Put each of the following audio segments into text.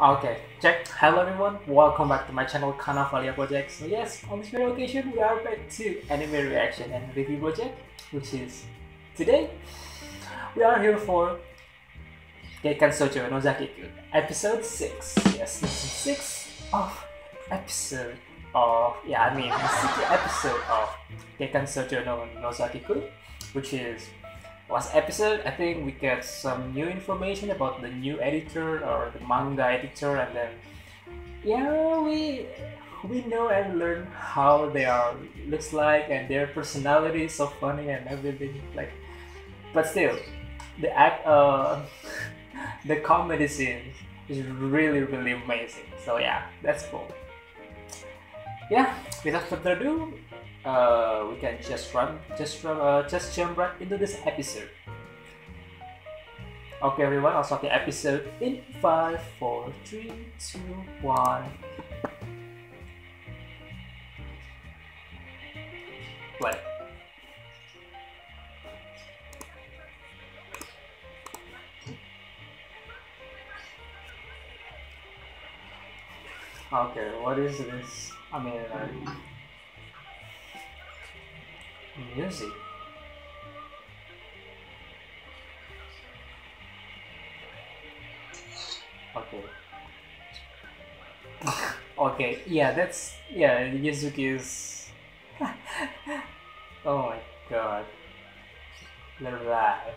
Okay, check. Hello everyone, welcome back to my channel Canavalia Project. So yes, on this very occasion we are back to anime reaction and review project, which is today we are here for Gekkan Shoujo no Zakiku, episode 6. Yes, season 6 of episode of, yeah, I mean, the episode of Gekkan Shoujo no, Nozaki-kun, which is last episode i think we get some new information about the new editor or the manga editor and then yeah we we know and learn how they are looks like and their personality is so funny and everything like but still the act uh the comedy scene is really really amazing. So yeah that's cool. Yeah without further ado uh, we can just run, just uh, just jump right into this episode. Okay, everyone, I'll start the episode in five, four, three, two, one. Play. Okay, what is this? I mean, music. Okay. okay, yeah, that's yeah, Yuzuki is Oh my god. Look at.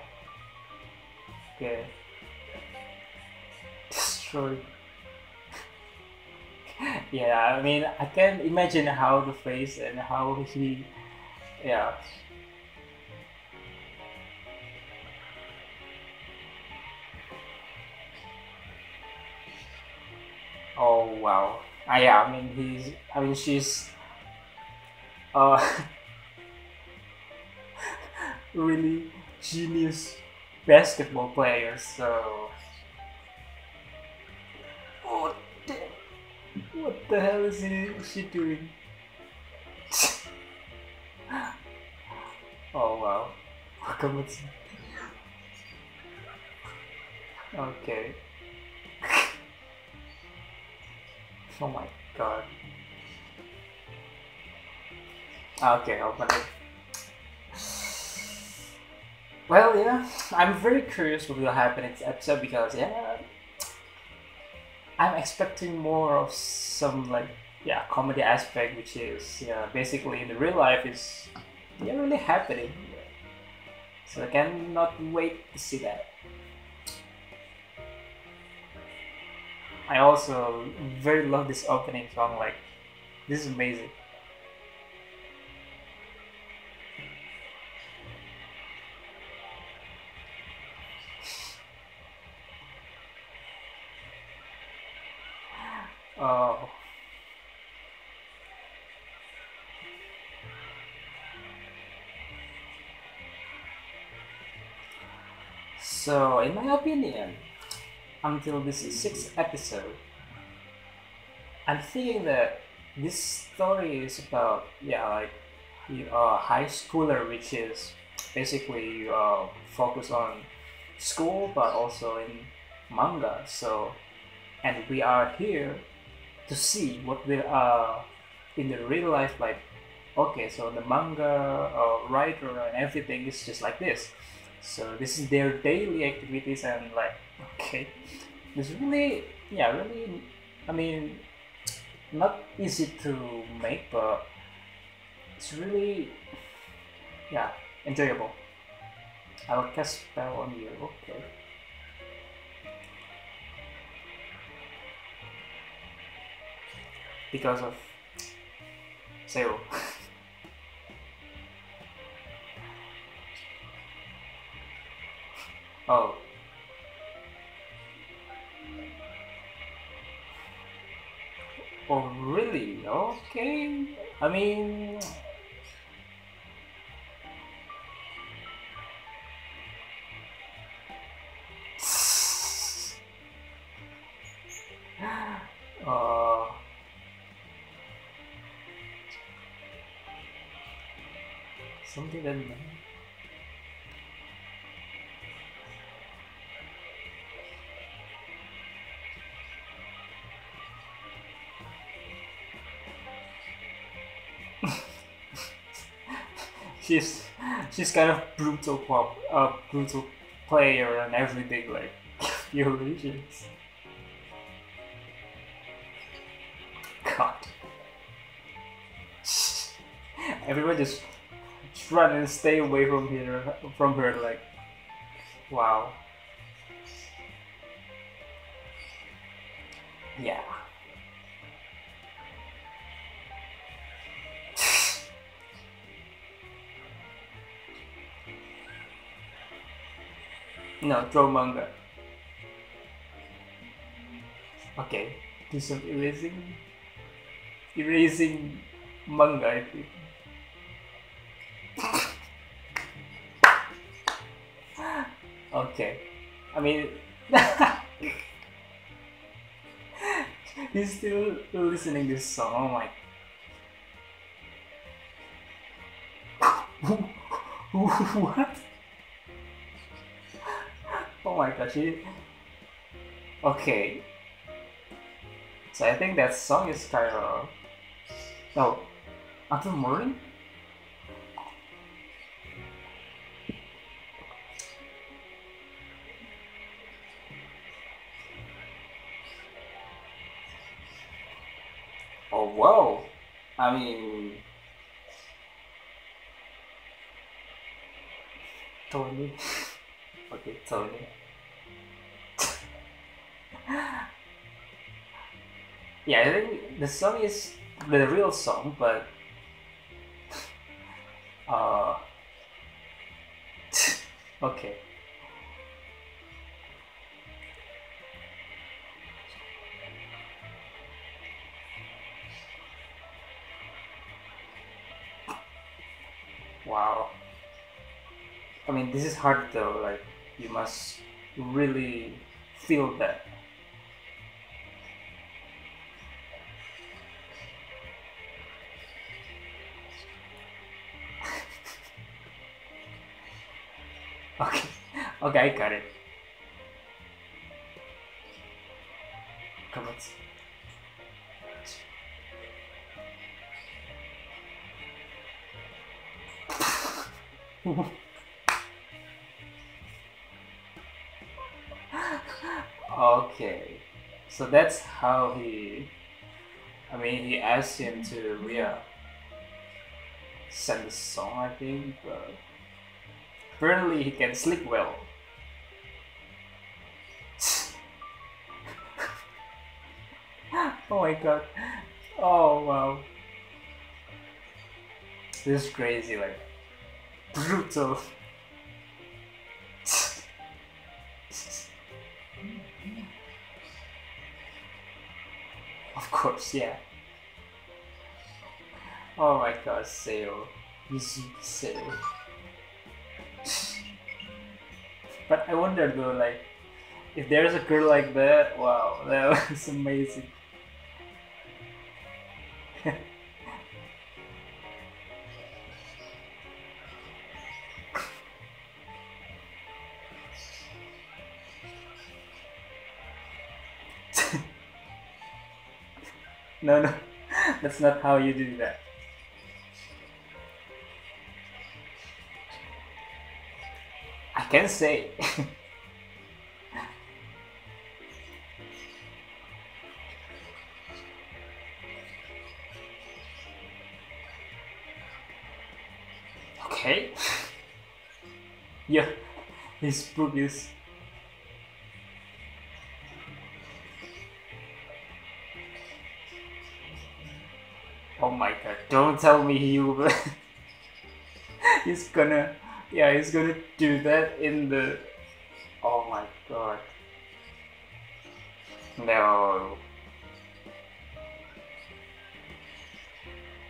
Okay. Destroyed. yeah, I mean I can't imagine how the face and how he yeah. Oh wow. Ah, yeah, I mean he's I mean she's uh really genius basketball player, so Oh damn. What the hell is he, she doing? Oh wow. Wakamatsu. Okay. oh my god. Okay, open it. Well, yeah, I'm very curious what will happen in this episode because, yeah, I'm expecting more of some, like, yeah, comedy aspect, which is, yeah, basically in the real life is yeah, really happening. So I cannot wait to see that. I also very love this opening song, like, this is amazing. So, in my opinion, until this sixth episode, I'm thinking that this story is about, yeah, like you are a high schooler, which is basically you uh, focus on school but also in manga. So, and we are here to see what we are in the real life like. Okay, so the manga uh, writer and everything is just like this so this is their daily activities and like okay. This really yeah really i mean not easy to make but it's really yeah enjoyable. I will cast spell on you okay. Because of zero Oh. Oh, really? Okay. I mean... uh... Something that... she's she's kind of brutal pop, uh, brutal player and everything like violations. God. Everyone just run and stay away from here from her like wow. No, manga. Okay, do some erasing. Erasing manga, I think. okay, I mean, he's still listening this song. Oh my. what? Oh. Okay. So I think that song is kind of... No. Until morning? Oh, wow. I mean... Tony. okay, Tony. Yeah, I think the song is the real song, but uh, okay. Wow. I mean, this is hard though. Like, you must really feel that. Okay, got it. Comments. okay, so that's how he. I mean, he asked him to yeah send the song, I think, but apparently he can sleep well. Oh my god! Oh wow! This is crazy, like brutal. Of course, yeah. Oh my god. He's Seo. but I wonder though, like, if there's a girl like that, wow, that was amazing. no, no, that's not how you do that. I can say. okay. yeah, his book is. Don't tell me will. he's gonna. Yeah, he's gonna do that in the. Oh my god. No.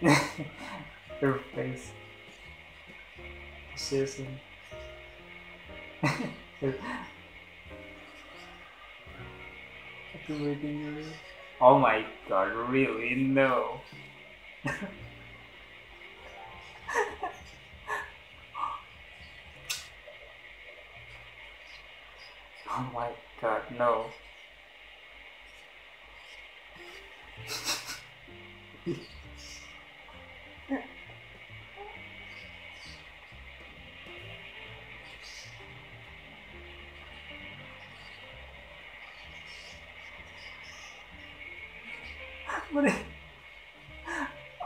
Her face. Seriously. oh my god, really? No. No.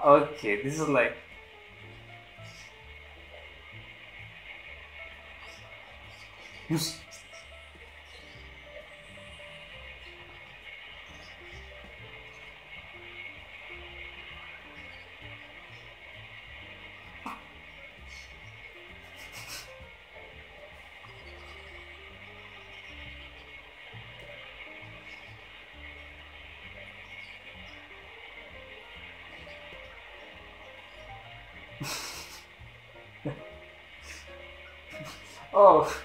okay, this is like You. Oh.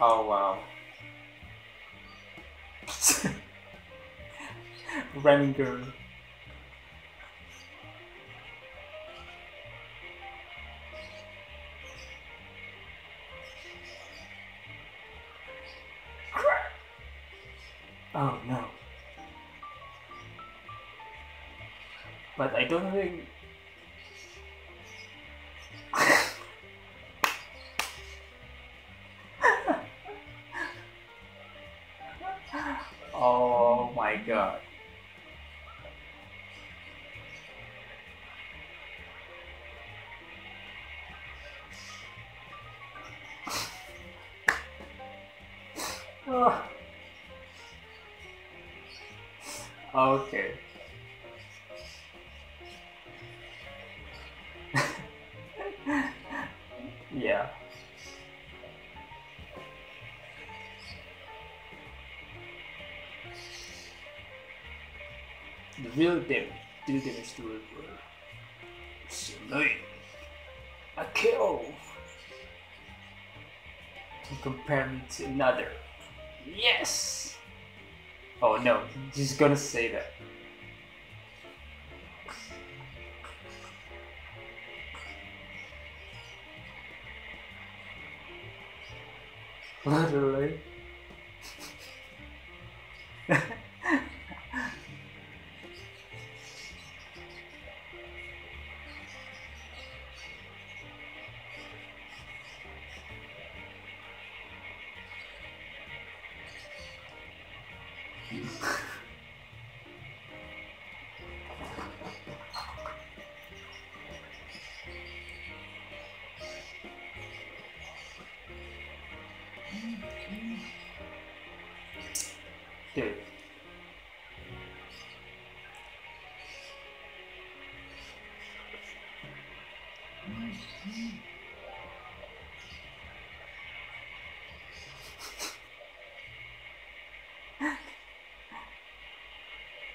Oh wow. Girl. Oh no. But I don't think Okay. yeah. The real damage, real damage to it so annoying. A kill! To compare me to another. Yes! Oh no, he's gonna say that. Literally.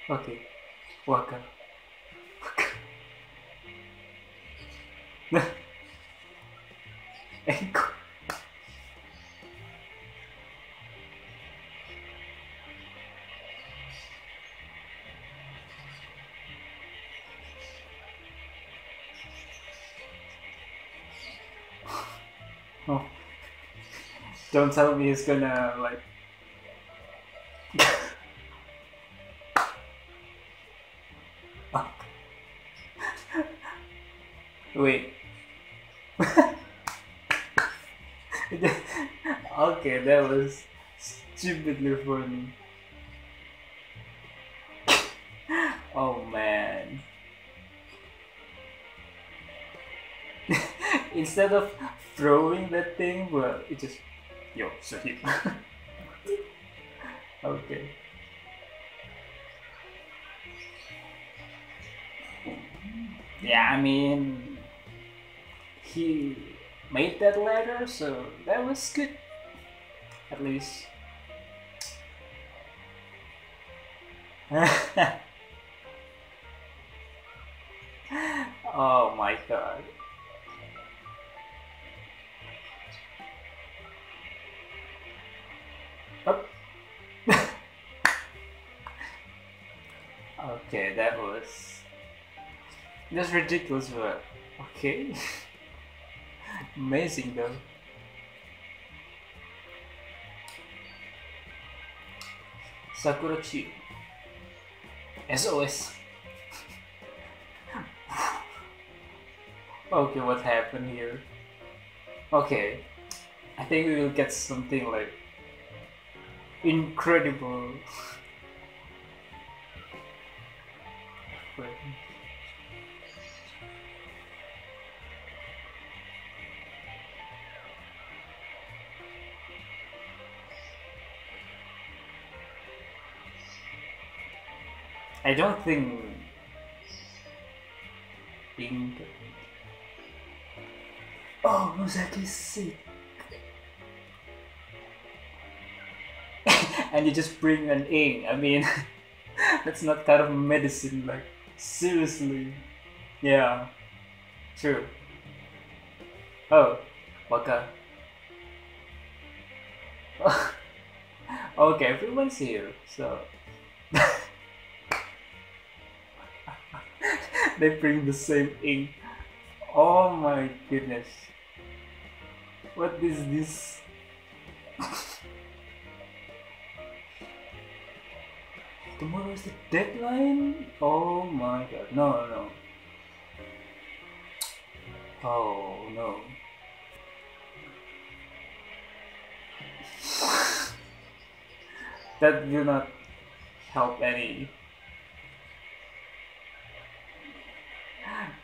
Okay. Waka. Don't tell me he's gonna like Wait. okay, that was stupidly funny. oh man. Instead of throwing that thing, well, it just yo, so hit. Ah, okay. Yeah, I mean, he made that letter, so that was good. At least. oh my god. okay, that was that's ridiculous, but okay. Amazing though. Sakura Chi. SOS. okay, what happened here? Okay, I think we will get something like incredible. I don't think being Oh, Nozaki's sick. And you just bring an ink. I mean, that's not kind of medicine. Like, seriously. Yeah. True. Oh, Waka. okay, everyone's here, so. they bring the same ink. Oh my goodness. What is this? Tomorrow is the deadline? Oh my god. No, no, no. Oh no. that will not help any.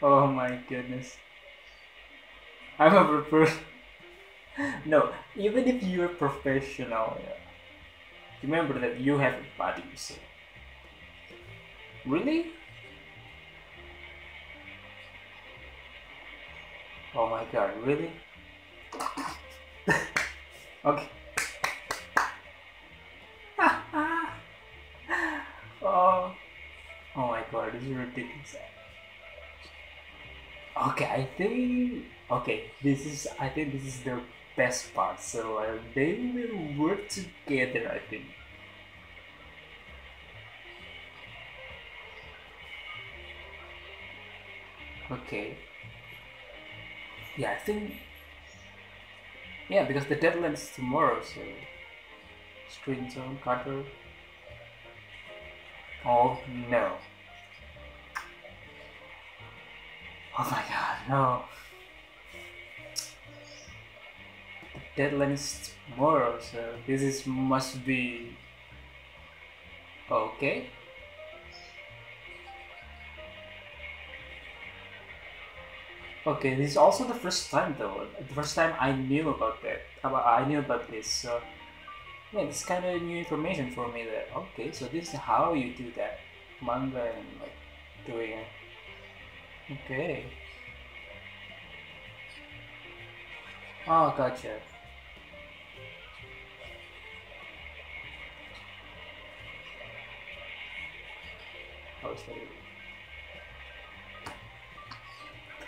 Oh my goodness. I'm a prefer. no, even if you're professional, yeah, remember that you have a body, so. Really? Oh my god, really? okay. oh. oh my god, this is ridiculous. Okay, I think okay, this is I think this is the best part. So uh, they will work together. I think. Okay. Yeah, I think. Yeah, because the deadline is tomorrow, so. Screen zone, Carter. Oh no. Oh my god, no. The deadline is tomorrow, so this is must be okay. Okay, this is also the first time though. The first time I knew about that. About I knew about this. So yeah, it's kind of new information for me. That okay, so this is how you do that manga and like doing it. Okay. Oh, gotcha. Oh, sorry.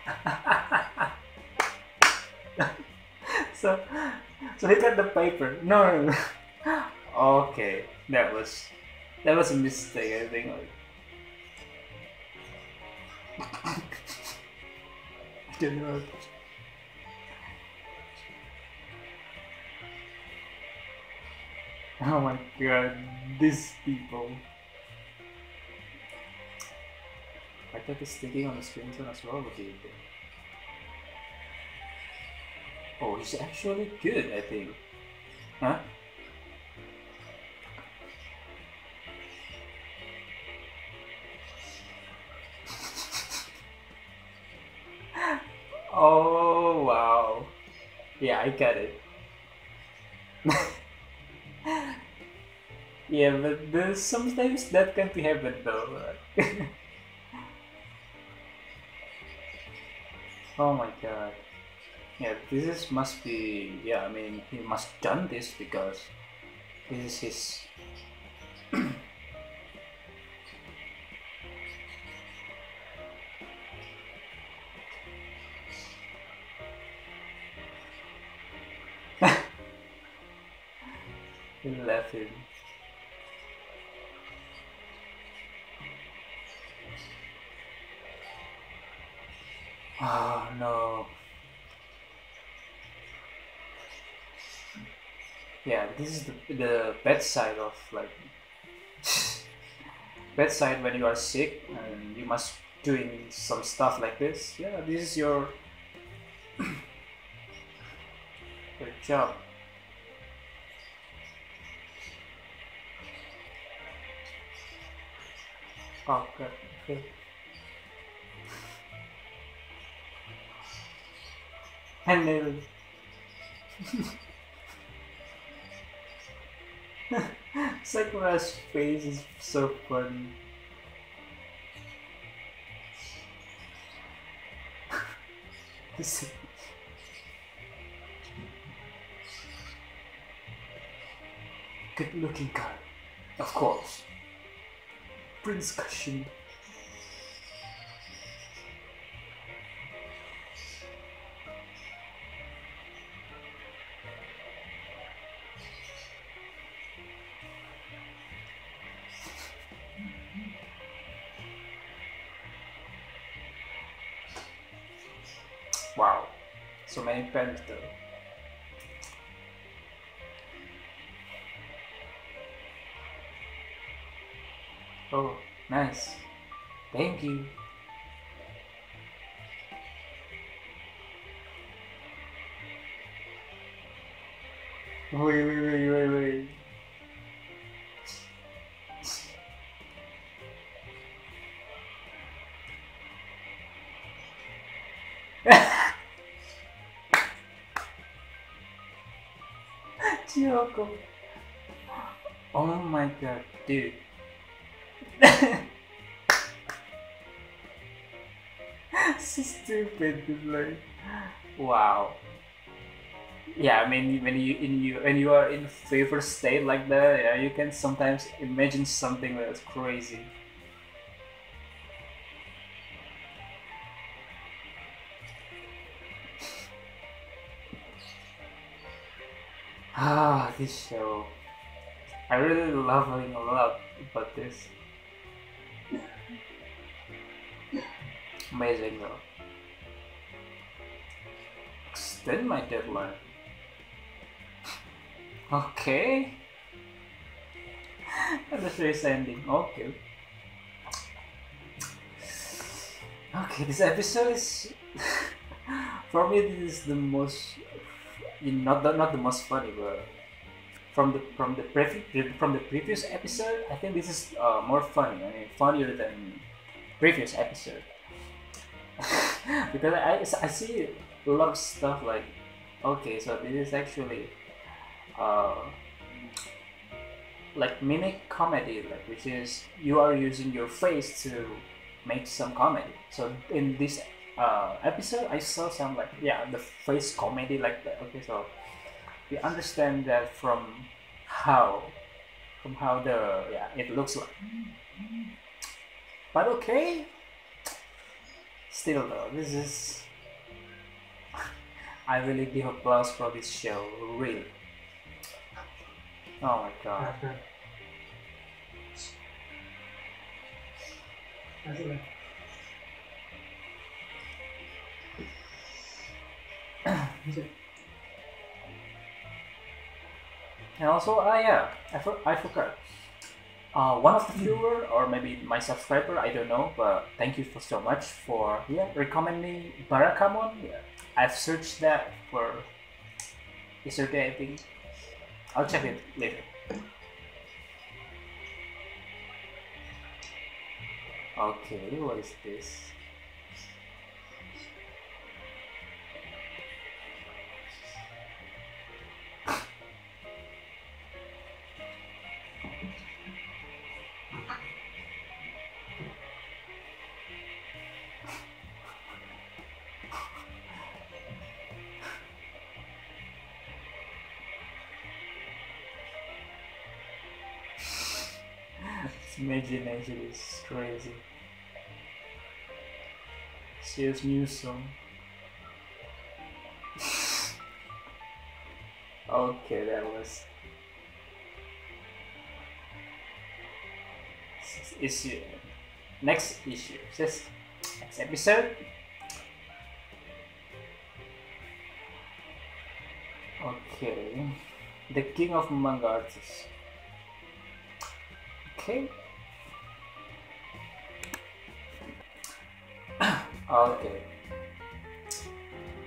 so, so he got the paper. No, no, no. Okay, that was that was a mistake. I think. I don't know. Oh my god, these people. I thought it's sticking on the screen too as well, do you think? Oh, he's actually good, I think. Huh? oh, wow. Yeah, I get it. yeah, but there's sometimes that can be happen though. oh my god. Yeah, this is must be yeah, I mean he must done this because this is his he Oh no. Yeah, this is the, the bedside of like bedside when you are sick and you must doing some stuff like this. Yeah, this is your your job. Oh, okay. Then Sakura's face is so funny. Good looking guy. Of course. Prince Kashima. Wow, so many pens though. Oh, nice. Thank you. Wait, wait, wait. Oh my god, dude. so stupid, like wow. Yeah, I mean when you in you when you are in a fever state like that, yeah, you can sometimes imagine something that's crazy. Ah, this show. I really love loving a lot about this. Amazing though. Extend my deadline. Okay. and the show is ending. Okay. Okay, this episode is for me this is the most not the, not the most funny but from the from the previous from the previous episode I think this is uh, more funny I mean funnier than previous episode. Because I, I see a lot of stuff like okay so this is actually uh, like mini comedy like which is you are using your face to make some comedy. So in this uh, episode I saw some like yeah the face comedy like that. Okay so we understand that from how from how the yeah it looks like. But okay. Still though this is I really give applause for this show really. Oh my god and also, ah uh, yeah, I, for, I forgot. Uh, one of the viewer or maybe my subscriber, I don't know, but thank you for so much for yeah recommending Barakamon. Yeah, I've searched that for yesterday, I think. I'll check it later. Okay, what is this? Imagination is crazy. Serious new song. okay, that was issue. Next issue. Just next episode. Okay. The king of manga artists. Okay. Okay.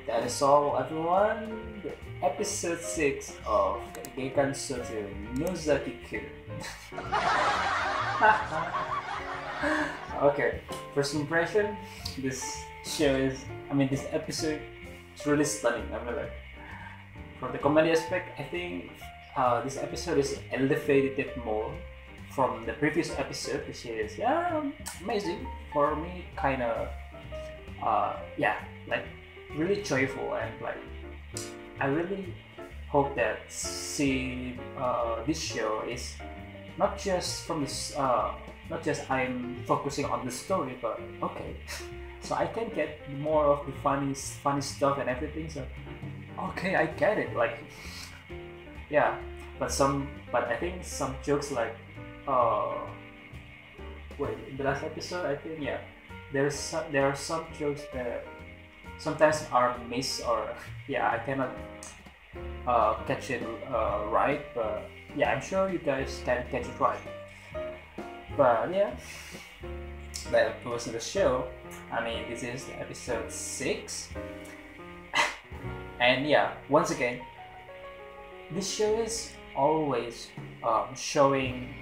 That is all, everyone. Episode 6 of Gekkan Shoujo Nozaki Kun. okay, first impression. This show is, I mean, this episode is really stunning. I mean, like, from the comedy aspect, I think uh, this episode is elevated more from the previous episode, which is yeah amazing for me. Kind of, uh, yeah, like really joyful and like I really hope that see uh, this show is not just from this uh, not just I'm focusing on the story but okay. So I can get more of the funny funny stuff and everything so okay I get it like yeah. But some but I think some jokes like uh wait the last episode I think yeah there's some there are some jokes that sometimes are missed or yeah I cannot uh, catch it uh, right but yeah I'm sure you guys can catch it right. But yeah that was the show. I mean this is episode 6 and yeah once again this show is always um, showing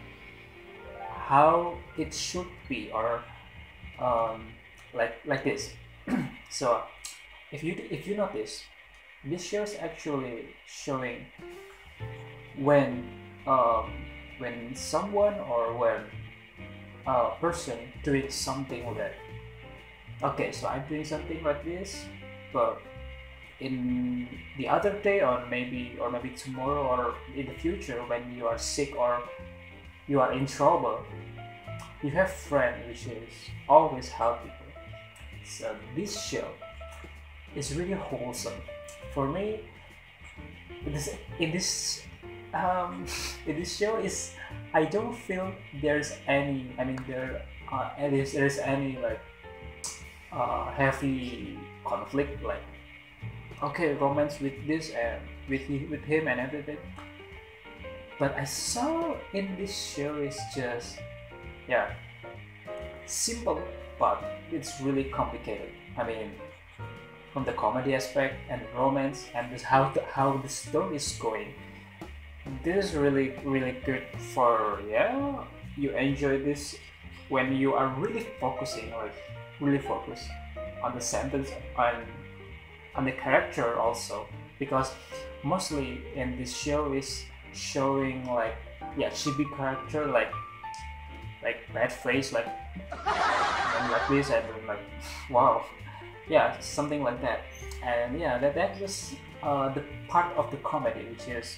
how it should be or um, like like this. So if you if you notice this show is actually showing when um, when someone or when a person doing something that okay so i'm doing something like this but in the other day or maybe or maybe tomorrow or in the future when you are sick or you are in trouble you have friend which is always helping you so this show is really wholesome. For me in this in this um, in this show is I don't feel there's any I mean there uh, there's, there's any like uh, heavy conflict like okay romance with this and with with him and everything. But I saw in this show is just yeah. Simple but it's really complicated. I mean from the comedy aspect and romance and just how the, how the story is going this is really really good for yeah you enjoy this when you are really focusing like really focused on the sentence and on the character also. Because mostly in this show is showing like yeah chibi character like like bad face like and like this and like wow. Yeah something like that. And yeah that that was uh, the part of the comedy which is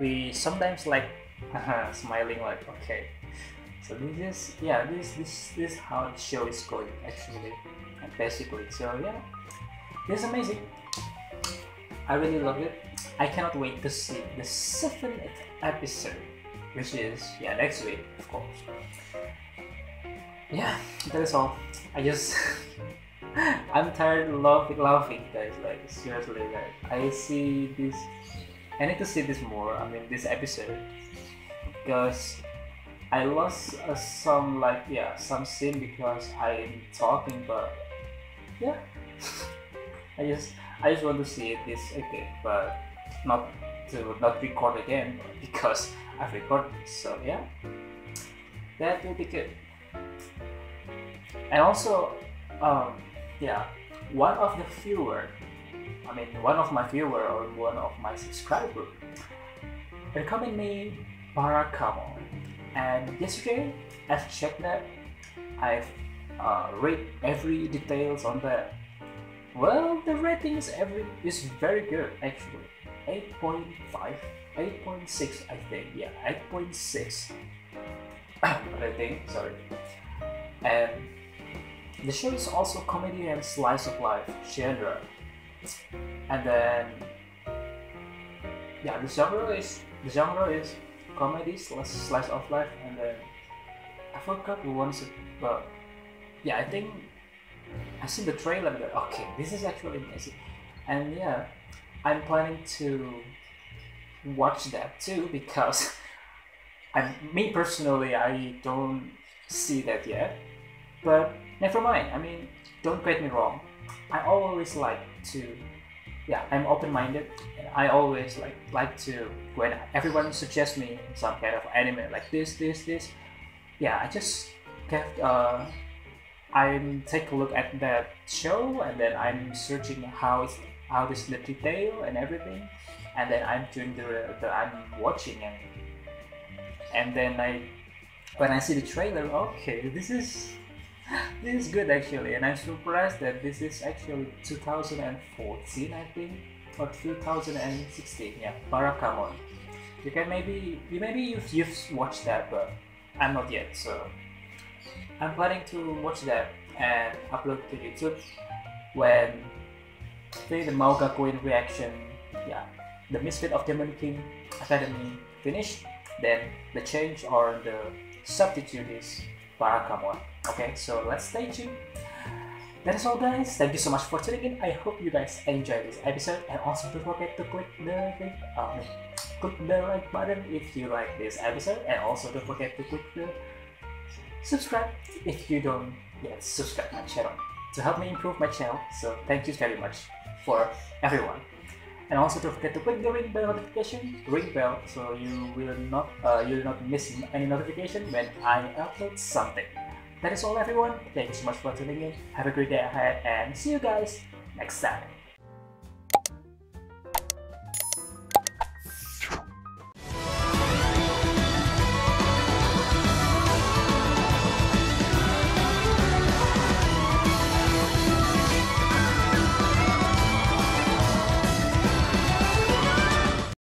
we sometimes like smiling like okay. So this is yeah this this this how the show is going actually and basically. So yeah. This is amazing. I really love it. I cannot wait to see the seventh episode which is yeah next week of course yeah that is all i just i'm tired of laughing laughing guys like seriously like i see this I need to see this more. I mean, this episode because I lost uh, some like yeah some scene because I'm talking, but yeah, I just I just want to see this again, but not to not record again because I've recorded. So yeah, that will be good. And also, um, yeah, one of the viewer I mean, one of my viewer or one of my subscriber recommend me Barakamon. And yesterday, checked that. I've uh, read every details on that. Well, the rating is every is very good actually. 8.5, 8.6 I think. Yeah, 8.6 rating. Sorry. And the show is also comedy and slice of life genre and then yeah the genre is the genre is comedy slice of life and then I forgot who wants it but yeah I think I see the trailer go okay this is actually amazing and yeah I'm planning to watch that too because I me personally I don't see that yet. But never mind I mean don't get me wrong. I always like to yeah i'm open-minded i always like like to when everyone suggests me some kind of anime like this this this yeah i just okay, uh, I'm take a look at that show and then I'm searching how it's how this the detail and everything, and then I'm doing the, the I'm watching and and then I when I see the trailer, okay, this is this is good actually, and I'm surprised that this is actually 2014, I think, or 2016. Yeah, Barakamon. You can maybe you maybe you've, you've watched that, but I'm not yet. So I'm planning to watch that and upload to YouTube when the Maou Gakuin reaction, yeah, the Misfit of Demon King Academy finished. Then the change or the substitute is Barakamon. Okay, so let's stay tuned. That is all guys, thank you so much for tuning in. I hope you guys enjoyed this episode and also don't forget to click the um, click the like button if you like this episode and also don't forget to click the subscribe if you don't yet subscribe my channel to help me improve my channel. So thank you very much for everyone. And also don't forget to click the ring bell notification, ring bell, so you will not uh, you will not miss any notification when I upload something. That is all everyone. Thank you so much for tuning in. Have a great day ahead and see you guys next time.